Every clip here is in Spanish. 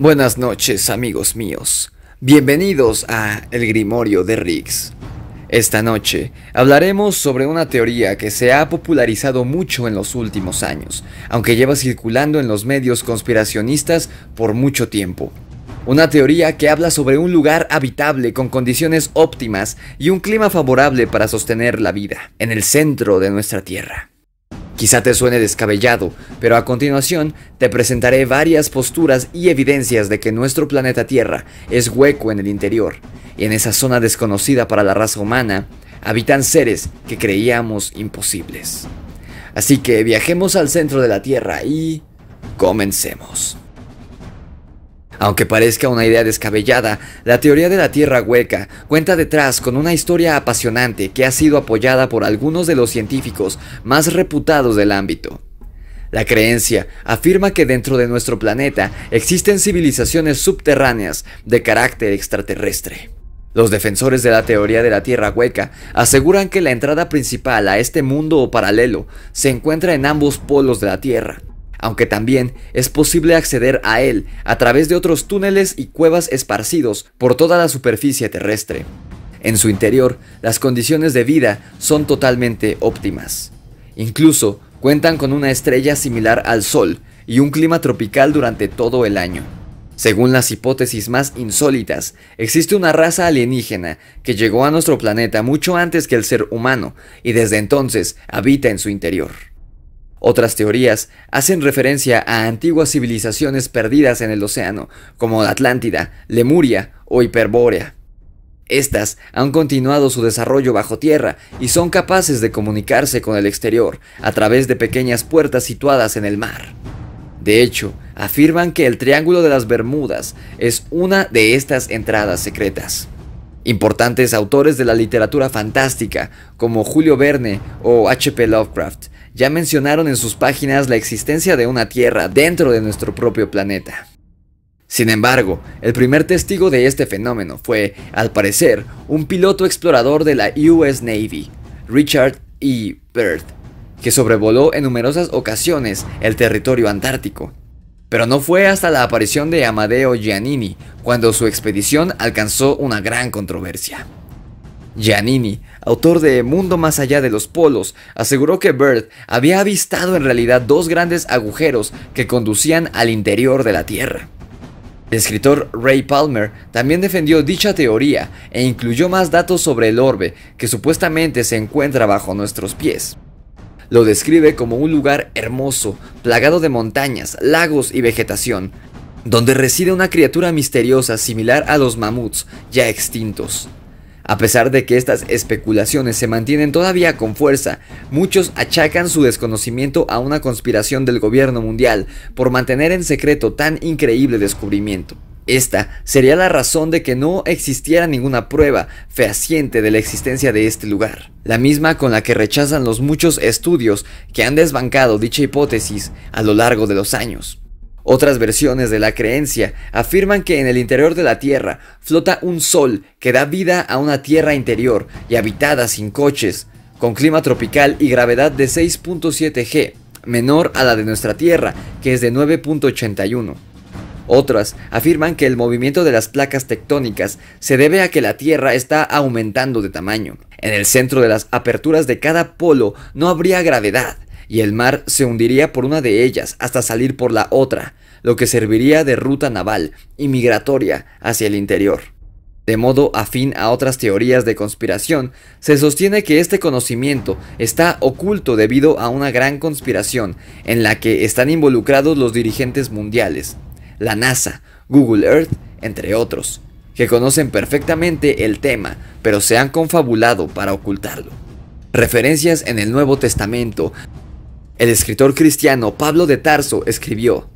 Buenas noches amigos míos, bienvenidos a El Grimorio de Riggs. Esta noche hablaremos sobre una teoría que se ha popularizado mucho en los últimos años, aunque lleva circulando en los medios conspiracionistas por mucho tiempo. Una teoría que habla sobre un lugar habitable con condiciones óptimas y un clima favorable para sostener la vida, en el centro de nuestra Tierra. Quizá te suene descabellado, pero a continuación te presentaré varias posturas y evidencias de que nuestro planeta Tierra es hueco en el interior, y en esa zona desconocida para la raza humana habitan seres que creíamos imposibles. Así que viajemos al centro de la Tierra y comencemos. Aunque parezca una idea descabellada, la teoría de la Tierra hueca cuenta detrás con una historia apasionante que ha sido apoyada por algunos de los científicos más reputados del ámbito. La creencia afirma que dentro de nuestro planeta existen civilizaciones subterráneas de carácter extraterrestre. Los defensores de la teoría de la Tierra hueca aseguran que la entrada principal a este mundo paralelo se encuentra en ambos polos de la Tierra, aunque también es posible acceder a él a través de otros túneles y cuevas esparcidos por toda la superficie terrestre. En su interior, las condiciones de vida son totalmente óptimas. Incluso cuentan con una estrella similar al Sol y un clima tropical durante todo el año. Según las hipótesis más insólitas, existe una raza alienígena que llegó a nuestro planeta mucho antes que el ser humano y desde entonces habita en su interior. Otras teorías hacen referencia a antiguas civilizaciones perdidas en el océano, como Atlántida, Lemuria o Hiperbórea. Estas han continuado su desarrollo bajo tierra y son capaces de comunicarse con el exterior a través de pequeñas puertas situadas en el mar. De hecho, afirman que el Triángulo de las Bermudas es una de estas entradas secretas. Importantes autores de la literatura fantástica, como Julio Verne o H.P. Lovecraft, ya mencionaron en sus páginas la existencia de una Tierra dentro de nuestro propio planeta. Sin embargo, el primer testigo de este fenómeno fue, al parecer, un piloto explorador de la US Navy, Richard E. Byrd, que sobrevoló en numerosas ocasiones el territorio antártico. Pero no fue hasta la aparición de Amadeo Giannini cuando su expedición alcanzó una gran controversia. Giannini, autor de Mundo más allá de los polos, aseguró que Bird había avistado en realidad dos grandes agujeros que conducían al interior de la Tierra. El escritor Ray Palmer también defendió dicha teoría e incluyó más datos sobre el orbe que supuestamente se encuentra bajo nuestros pies. Lo describe como un lugar hermoso, plagado de montañas, lagos y vegetación, donde reside una criatura misteriosa similar a los mamuts ya extintos. A pesar de que estas especulaciones se mantienen todavía con fuerza, muchos achacan su desconocimiento a una conspiración del gobierno mundial por mantener en secreto tan increíble descubrimiento. Esta sería la razón de que no existiera ninguna prueba fehaciente de la existencia de este lugar, la misma con la que rechazan los muchos estudios que han desbancado dicha hipótesis a lo largo de los años. Otras versiones de la creencia afirman que en el interior de la Tierra flota un sol que da vida a una Tierra interior y habitada sin coches, con clima tropical y gravedad de 6.7 G, menor a la de nuestra Tierra, que es de 9.81. Otras afirman que el movimiento de las placas tectónicas se debe a que la Tierra está aumentando de tamaño. En el centro de las aperturas de cada polo no habría gravedad, y el mar se hundiría por una de ellas hasta salir por la otra, lo que serviría de ruta naval y migratoria hacia el interior. De modo afín a otras teorías de conspiración, se sostiene que este conocimiento está oculto debido a una gran conspiración en la que están involucrados los dirigentes mundiales, la NASA, Google Earth, entre otros, que conocen perfectamente el tema, pero se han confabulado para ocultarlo. Referencias en el Nuevo Testamento el escritor cristiano Pablo de Tarso escribió,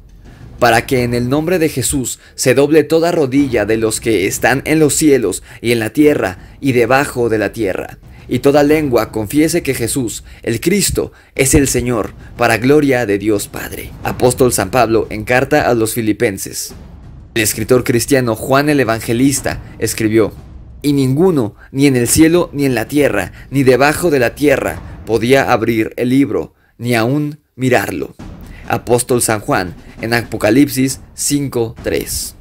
para que en el nombre de Jesús se doble toda rodilla de los que están en los cielos y en la tierra y debajo de la tierra, y toda lengua confiese que Jesús, el Cristo, es el Señor, para gloria de Dios Padre. Apóstol San Pablo en carta a los filipenses. El escritor cristiano Juan el Evangelista escribió, y ninguno, ni en el cielo, ni en la tierra, ni debajo de la tierra, podía abrir el libro, ni aún mirarlo. apóstol San Juan, en Apocalipsis 5.3.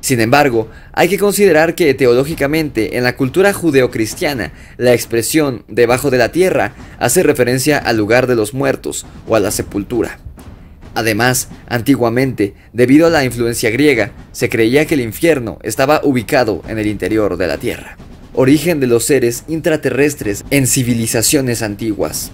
Sin embargo, hay que considerar que teológicamente en la cultura judeocristiana la expresión debajo de la tierra hace referencia al lugar de los muertos o a la sepultura. Además, antiguamente, debido a la influencia griega, se creía que el infierno estaba ubicado en el interior de la tierra, origen de los seres intraterrestres en civilizaciones antiguas.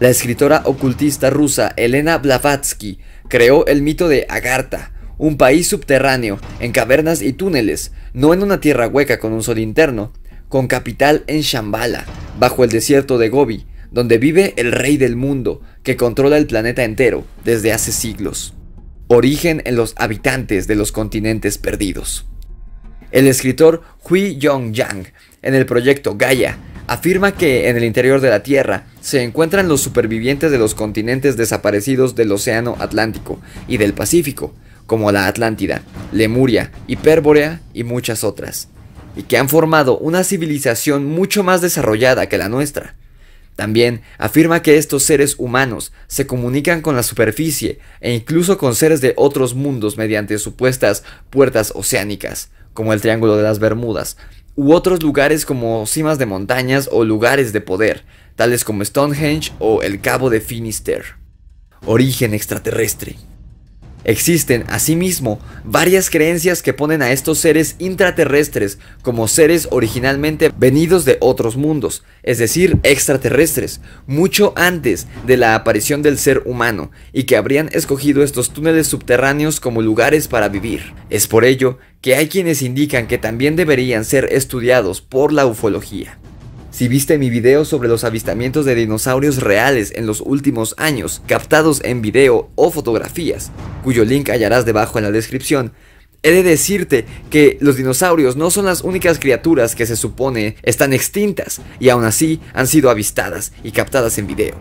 La escritora ocultista rusa Elena Blavatsky creó el mito de Agartha, un país subterráneo, en cavernas y túneles, no en una tierra hueca con un sol interno, con capital en Shambhala, bajo el desierto de Gobi, donde vive el rey del mundo, que controla el planeta entero desde hace siglos. Origen en los habitantes de los continentes perdidos. El escritor Hui Yong-yang, en el proyecto Gaia, afirma que en el interior de la Tierra se encuentran los supervivientes de los continentes desaparecidos del Océano Atlántico y del Pacífico, como la Atlántida, Lemuria, Hipérbórea y muchas otras, y que han formado una civilización mucho más desarrollada que la nuestra. También afirma que estos seres humanos se comunican con la superficie e incluso con seres de otros mundos mediante supuestas puertas oceánicas, como el Triángulo de las Bermudas, u otros lugares como cimas de montañas o lugares de poder, tales como Stonehenge o el Cabo de Finisterre. Origen extraterrestre. Existen, asimismo, varias creencias que ponen a estos seres intraterrestres como seres originalmente venidos de otros mundos, es decir, extraterrestres, mucho antes de la aparición del ser humano, y que habrían escogido estos túneles subterráneos como lugares para vivir. Es por ello que hay quienes indican que también deberían ser estudiados por la ufología. Si viste mi video sobre los avistamientos de dinosaurios reales en los últimos años, captados en video o fotografías, cuyo link hallarás debajo en la descripción, he de decirte que los dinosaurios no son las únicas criaturas que se supone están extintas y aún así han sido avistadas y captadas en video.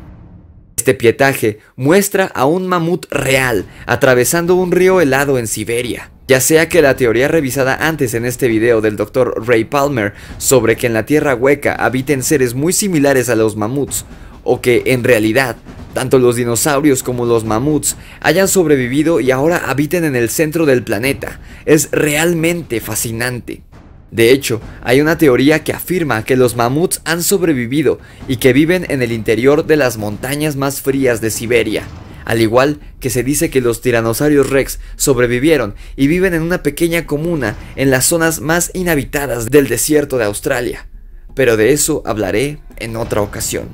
Este pietaje muestra a un mamut real atravesando un río helado en Siberia. Ya sea que la teoría revisada antes en este video del Dr. Ray Palmer sobre que en la Tierra hueca habiten seres muy similares a los mamuts, o que en realidad tanto los dinosaurios como los mamuts hayan sobrevivido y ahora habiten en el centro del planeta, es realmente fascinante. De hecho, hay una teoría que afirma que los mamuts han sobrevivido y que viven en el interior de las montañas más frías de Siberia al igual que se dice que los tiranosaurios rex sobrevivieron y viven en una pequeña comuna en las zonas más inhabitadas del desierto de Australia. Pero de eso hablaré en otra ocasión.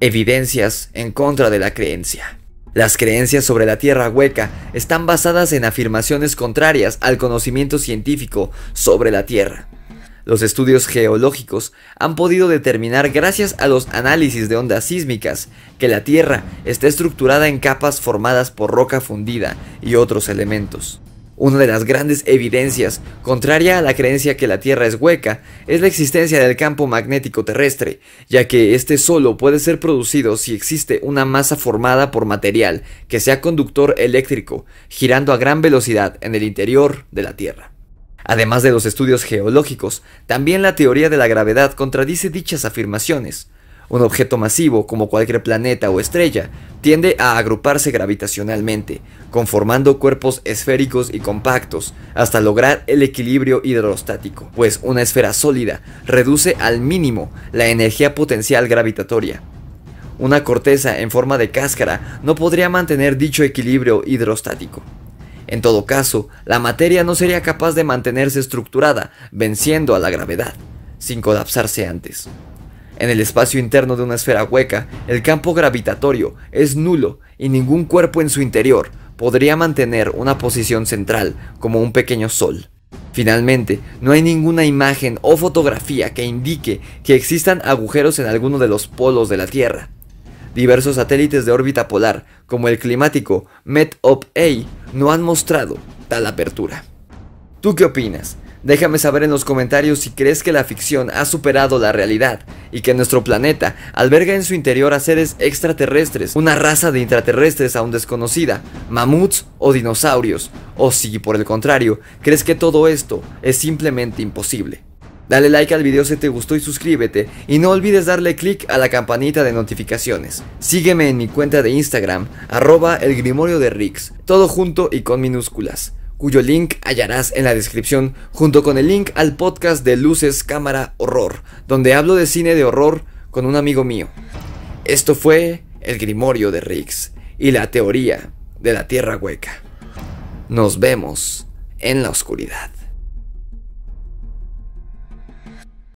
Evidencias en contra de la creencia. Las creencias sobre la Tierra hueca están basadas en afirmaciones contrarias al conocimiento científico sobre la Tierra. Los estudios geológicos han podido determinar gracias a los análisis de ondas sísmicas que la Tierra está estructurada en capas formadas por roca fundida y otros elementos. Una de las grandes evidencias, contraria a la creencia que la Tierra es hueca, es la existencia del campo magnético terrestre, ya que este solo puede ser producido si existe una masa formada por material que sea conductor eléctrico, girando a gran velocidad en el interior de la Tierra. Además de los estudios geológicos, también la teoría de la gravedad contradice dichas afirmaciones. Un objeto masivo, como cualquier planeta o estrella, tiende a agruparse gravitacionalmente, conformando cuerpos esféricos y compactos, hasta lograr el equilibrio hidrostático, pues una esfera sólida reduce al mínimo la energía potencial gravitatoria. Una corteza en forma de cáscara no podría mantener dicho equilibrio hidrostático. En todo caso, la materia no sería capaz de mantenerse estructurada, venciendo a la gravedad, sin colapsarse antes. En el espacio interno de una esfera hueca, el campo gravitatorio es nulo y ningún cuerpo en su interior podría mantener una posición central como un pequeño sol. Finalmente, no hay ninguna imagen o fotografía que indique que existan agujeros en alguno de los polos de la Tierra. Diversos satélites de órbita polar, como el climático MET-OP-A, no han mostrado tal apertura. ¿Tú qué opinas? Déjame saber en los comentarios si crees que la ficción ha superado la realidad y que nuestro planeta alberga en su interior a seres extraterrestres, una raza de intraterrestres aún desconocida, mamuts o dinosaurios, o si por el contrario crees que todo esto es simplemente imposible. Dale like al video si te gustó y suscríbete. Y no olvides darle click a la campanita de notificaciones. Sígueme en mi cuenta de Instagram, arroba el de Rix, todo junto y con minúsculas, cuyo link hallarás en la descripción junto con el link al podcast de Luces Cámara Horror, donde hablo de cine de horror con un amigo mío. Esto fue el Grimorio de Rix y la teoría de la Tierra Hueca. Nos vemos en la oscuridad.